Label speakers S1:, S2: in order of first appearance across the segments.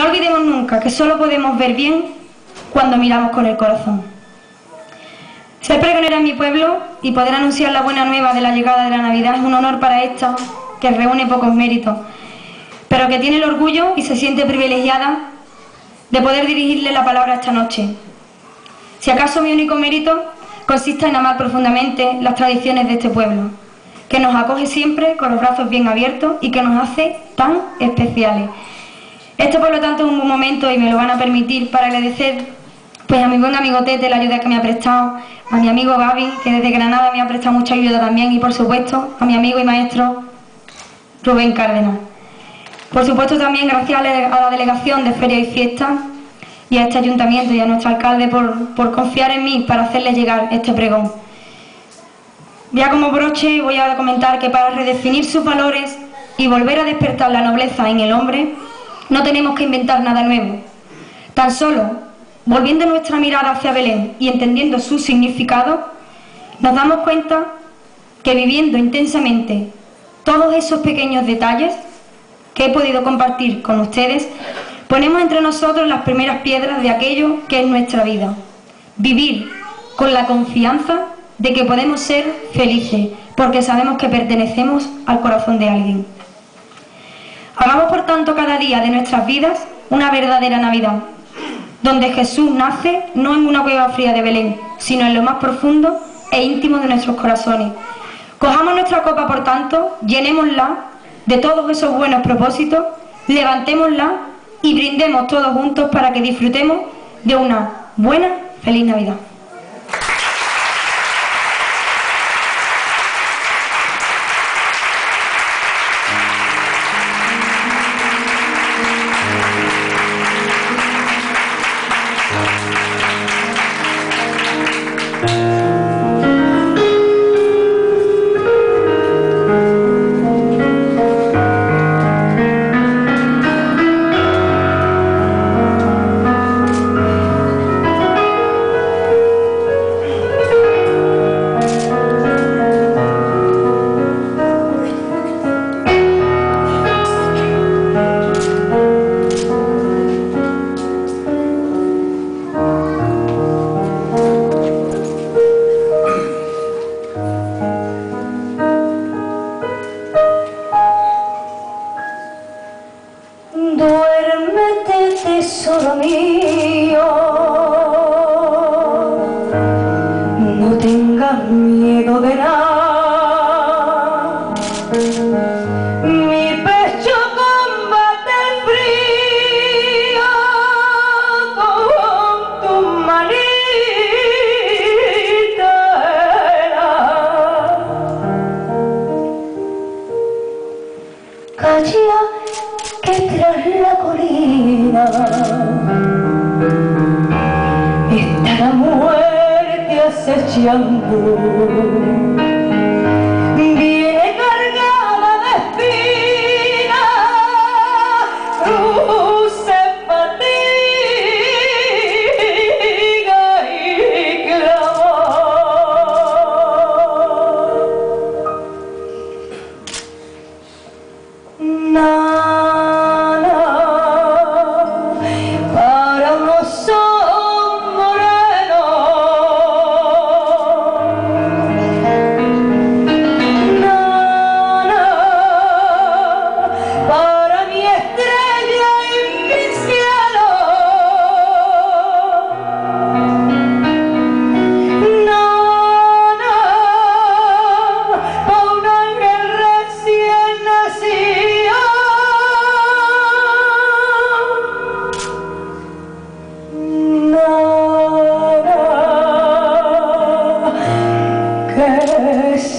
S1: no olvidemos nunca que solo podemos ver bien cuando miramos con el corazón. Ser pregonera en mi pueblo y poder anunciar la buena nueva de la llegada de la Navidad es un honor para esta que reúne pocos méritos, pero que tiene el orgullo y se siente privilegiada de poder dirigirle la palabra esta noche. Si acaso mi único mérito consiste en amar profundamente las tradiciones de este pueblo, que nos acoge siempre con los brazos bien abiertos y que nos hace tan especiales. Este por lo tanto es un buen momento y me lo van a permitir para agradecer pues a mi buen amigo Tete la ayuda que me ha prestado, a mi amigo Gaby, que desde Granada me ha prestado mucha ayuda también, y por supuesto a mi amigo y maestro Rubén Cárdenas. Por supuesto también gracias a la delegación de Feria y Fiesta y a este ayuntamiento y a nuestro alcalde por, por confiar en mí para hacerle llegar este pregón. Ya como broche voy a comentar que para redefinir sus valores y volver a despertar la nobleza en el hombre, no tenemos que inventar nada nuevo. Tan solo Volviendo nuestra mirada hacia Belén y entendiendo su significado, nos damos cuenta que viviendo intensamente todos esos pequeños detalles que he podido compartir con ustedes, ponemos entre nosotros las primeras piedras de aquello que es nuestra vida. Vivir con la confianza de que podemos ser felices, porque sabemos que pertenecemos al corazón de alguien. Hagamos por tanto cada día de nuestras vidas una verdadera Navidad, donde Jesús nace no en una cueva fría de Belén, sino en lo más profundo e íntimo de nuestros corazones. Cojamos nuestra copa, por tanto, llenémosla de todos esos buenos propósitos, levantémosla y brindemos todos juntos para que disfrutemos de una buena, feliz Navidad.
S2: Duérmete tesoro mío. acechando Viene cargada de espinas Cruce, fatiga y clamor no.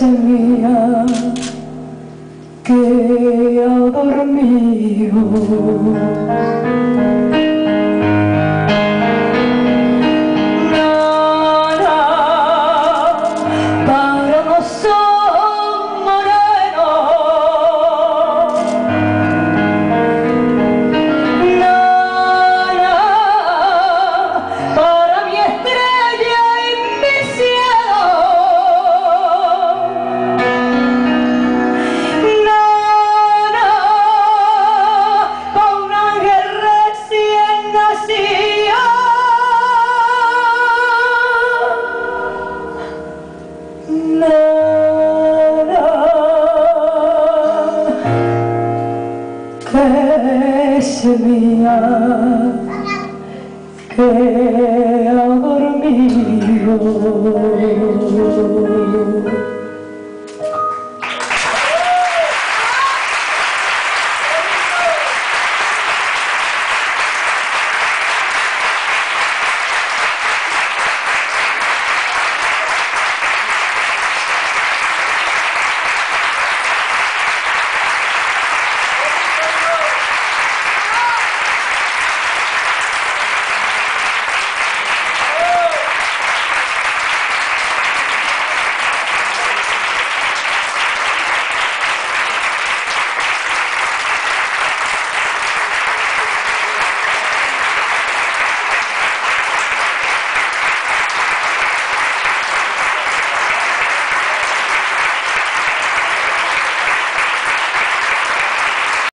S2: semilla que ha dormido. Noche mía que ha dormido